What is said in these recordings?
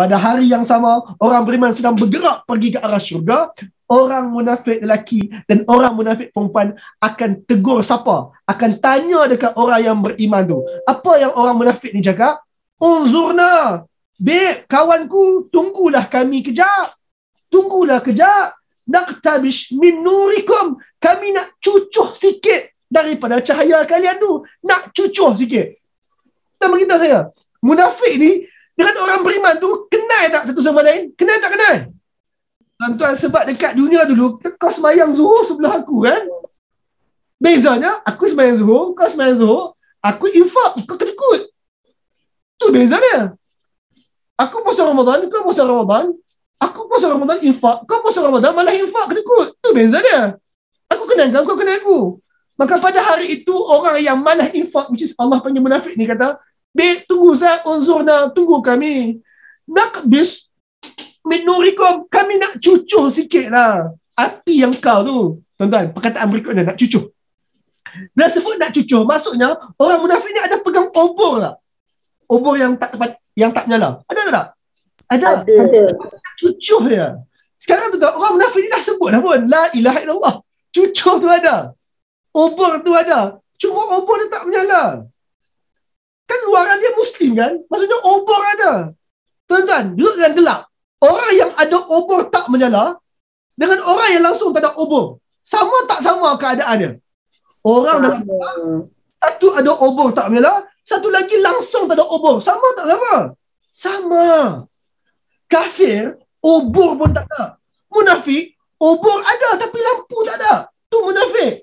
pada hari yang sama orang beriman sedang bergerak pergi ke arah syurga orang munafik lelaki dan orang munafik perempuan akan tegur siapa akan tanya dekat orang yang beriman tu apa yang orang munafik ni cakap unzurna Beb, kawanku, tunggulah kami kejap. Tunggulah kejap. Naktabish min nurikum. Kami nak cucuh sikit daripada cahaya kalian tu. Nak cucuh sikit. Tak beritahu saya. Munafik ni dengan orang beriman tu kenal tak satu sama lain? Kenal tak kenal? Tuan-tuan sebab dekat dunia dulu kau semayang zuhur sebelah aku kan? Bezanya aku semayang zuhur, kau semayang zuhur, aku infak, kau kena ikut. Tu bezanya. Aku puasa Ramadan, kau puasa Ramadan. Aku puasa Ramadan infak, kau puasa Ramadan malah infak kena ikut. Tu beza dia. Aku kenal kau, kau kenal aku. Maka pada hari itu orang yang malah infak which is Allah panggil munafik ni kata, "Be, tunggu saya unzurna, tunggu kami." Nak bis min nurikum, kami nak cucuh sikitlah api yang kau tu. Tuan-tuan, perkataan berikutnya nak cucuh. Bila sebut nak cucuh, maksudnya orang munafik ni ada pegang obor lah. Obor yang tak tepat yang tak menyala. Ada tak? Ada. Ada. Cucuh dia. Sekarang tu tak, orang munafik ni dah sebut dah pun. La ilaha illallah. Cucuh tu ada. Obor tu ada. Cuma obor dia tak menyala. Kan luaran dia muslim kan? Maksudnya obor ada. Tuan-tuan, duduk dalam gelap. Orang yang ada obor tak menyala dengan orang yang langsung tak ada obor. Sama tak sama keadaan dia? Orang dalam gelap, satu ada obor tak menyala, satu lagi langsung tak ada obor. Sama tak sama? Sama. Kafir, obor pun tak ada. Munafik, obor ada tapi lampu tak ada. Tu munafik.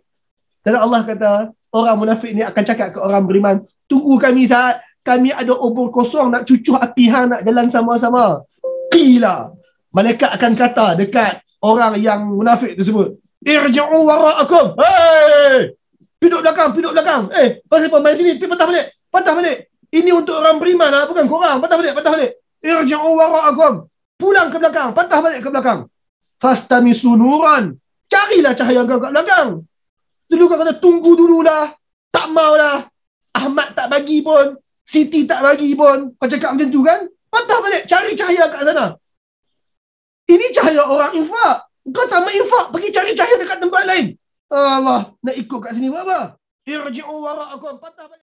Dan Allah kata, orang munafik ni akan cakap ke orang beriman, tunggu kami saat kami ada obor kosong nak cucuh api hang nak jalan sama-sama. Qila. Malaikat akan kata dekat orang yang munafik tersebut, irji'u wara'akum. Hey! Piduk belakang, piduk belakang. Eh, pasal apa main sini? Pergi patah balik. Patah balik. Ini untuk orang beriman lah. Bukan korang. Patah balik. Patah balik. Irji'u wara'akum. Pulang ke belakang. Patah balik ke belakang. Fastami sunuran. Carilah cahaya kau kat belakang. Dulu kau kata tunggu dululah. Tak maulah. Ahmad tak bagi pun. Siti tak bagi pun. Kau cakap macam tu kan? Patah balik. Cari cahaya kat sana. Ini cahaya orang infak. Kau tak mahu infak. Pergi cari cahaya dekat tempat lain. Allah. Nak ikut kat sini buat apa? Irji'u wara'akum. Patah balik.